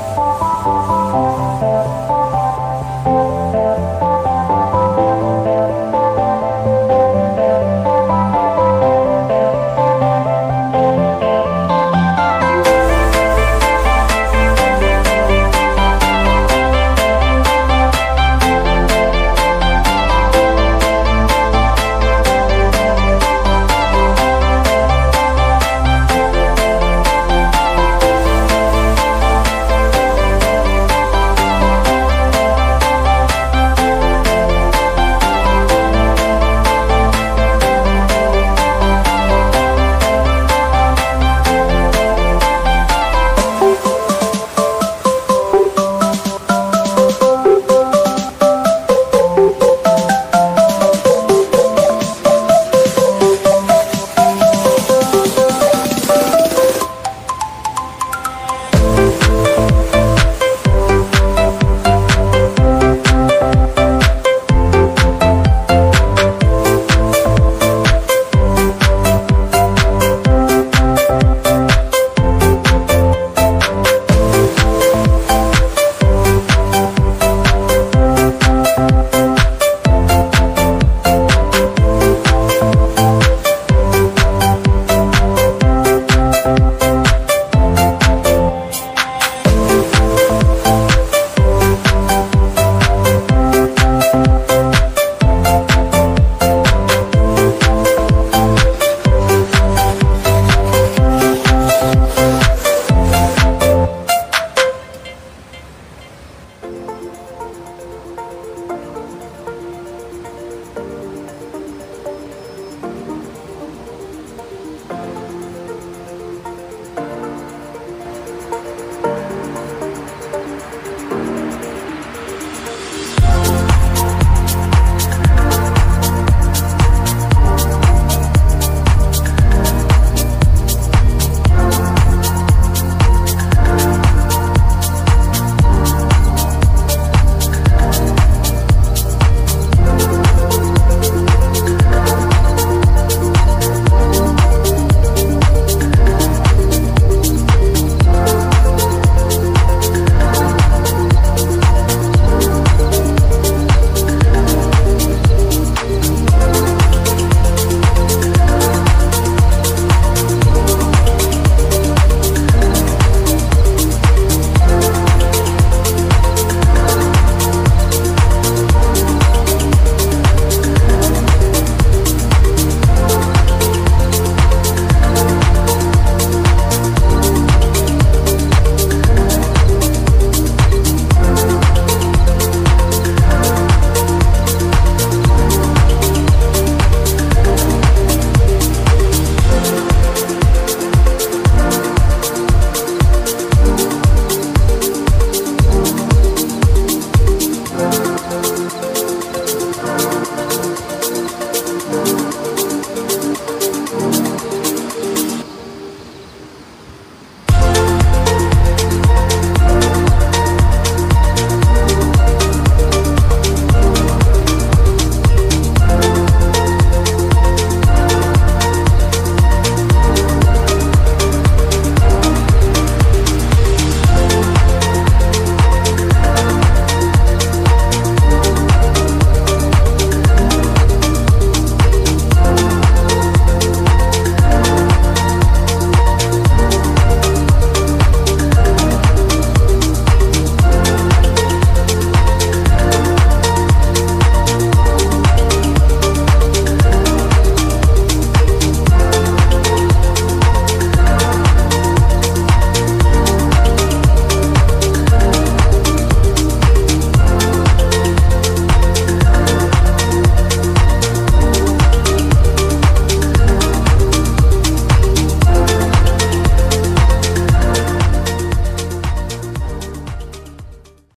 Música